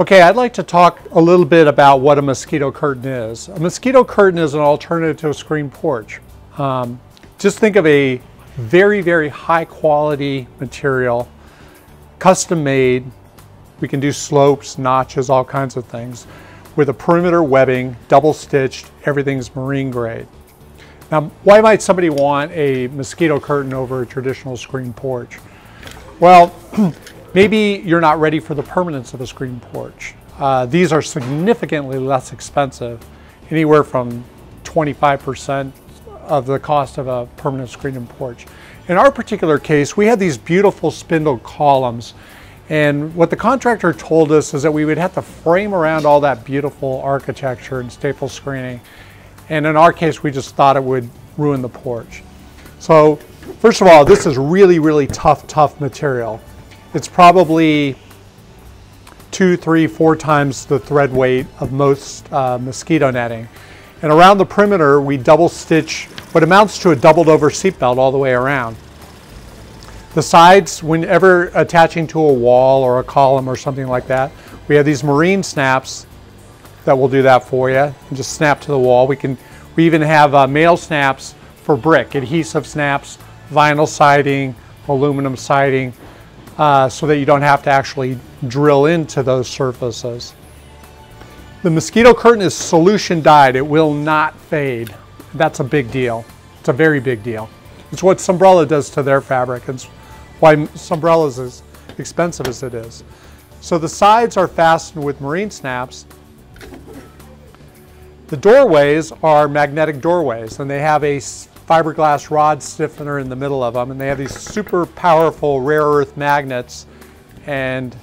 Okay, I'd like to talk a little bit about what a mosquito curtain is. A mosquito curtain is an alternative to a screen porch. Um, just think of a very, very high quality material, custom made. We can do slopes, notches, all kinds of things with a perimeter webbing, double stitched, everything's marine grade. Now, why might somebody want a mosquito curtain over a traditional screen porch? Well, Maybe you're not ready for the permanence of a screen porch. Uh, these are significantly less expensive, anywhere from 25% of the cost of a permanent screen and porch. In our particular case, we had these beautiful spindle columns. And what the contractor told us is that we would have to frame around all that beautiful architecture and staple screening. And in our case, we just thought it would ruin the porch. So first of all, this is really, really tough, tough material. It's probably two, three, four times the thread weight of most uh, mosquito netting. And around the perimeter, we double stitch what amounts to a doubled over seatbelt all the way around. The sides, whenever attaching to a wall or a column or something like that, we have these marine snaps that will do that for you and just snap to the wall. We can, we even have uh, male snaps for brick, adhesive snaps, vinyl siding, aluminum siding, uh, so that you don't have to actually drill into those surfaces. The mosquito curtain is solution dyed. It will not fade. That's a big deal. It's a very big deal. It's what Sunbrella does to their fabric. It's why Sunbrella is as expensive as it is. So the sides are fastened with marine snaps. The doorways are magnetic doorways and they have a fiberglass rod stiffener in the middle of them and they have these super powerful rare earth magnets and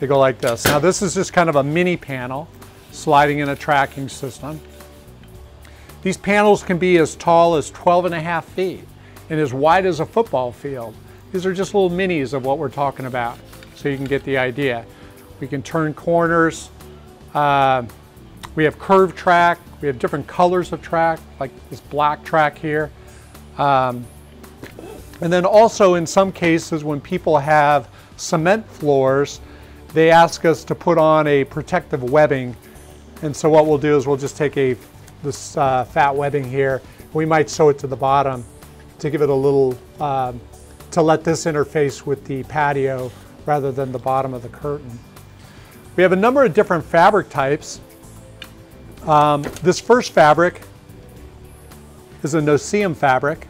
they go like this. Now this is just kind of a mini panel sliding in a tracking system. These panels can be as tall as 12 and a half feet and as wide as a football field. These are just little minis of what we're talking about so you can get the idea. We can turn corners. Uh, we have curved track. We have different colors of track, like this black track here. Um, and then also in some cases when people have cement floors, they ask us to put on a protective webbing. And so what we'll do is we'll just take a this uh, fat webbing here. We might sew it to the bottom to give it a little, um, to let this interface with the patio rather than the bottom of the curtain. We have a number of different fabric types. Um, this first fabric is a no-see-um fabric.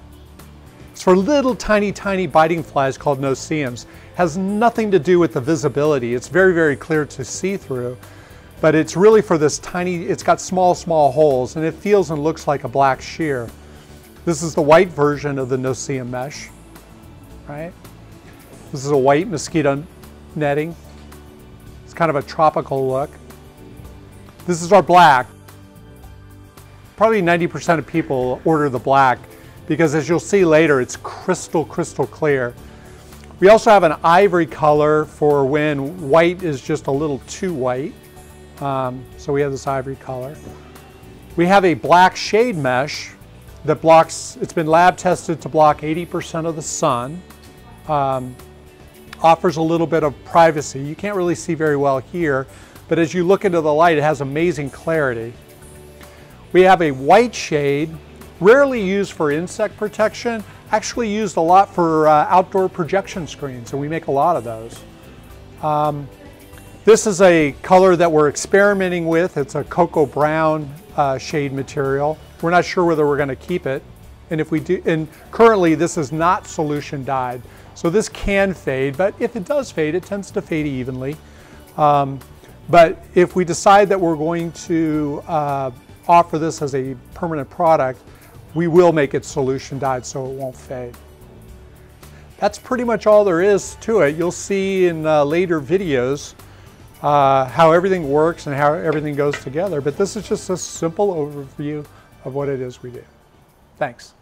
It's for little tiny, tiny biting flies called no-see-ums. Has nothing to do with the visibility. It's very, very clear to see through, but it's really for this tiny, it's got small, small holes and it feels and looks like a black sheer. This is the white version of the no-see-um mesh, right? This is a white mosquito netting. It's kind of a tropical look. This is our black probably 90% of people order the black because as you'll see later, it's crystal, crystal clear. We also have an ivory color for when white is just a little too white. Um, so we have this ivory color. We have a black shade mesh that blocks, it's been lab tested to block 80% of the sun. Um, offers a little bit of privacy. You can't really see very well here, but as you look into the light, it has amazing clarity. We have a white shade, rarely used for insect protection, actually used a lot for uh, outdoor projection screens, and we make a lot of those. Um, this is a color that we're experimenting with. It's a cocoa brown uh, shade material. We're not sure whether we're going to keep it. And if we do, and currently this is not solution dyed. So this can fade, but if it does fade, it tends to fade evenly. Um, but if we decide that we're going to uh, offer this as a permanent product, we will make it solution dyed so it won't fade. That's pretty much all there is to it. You'll see in uh, later videos uh, how everything works and how everything goes together, but this is just a simple overview of what it is we do. Thanks.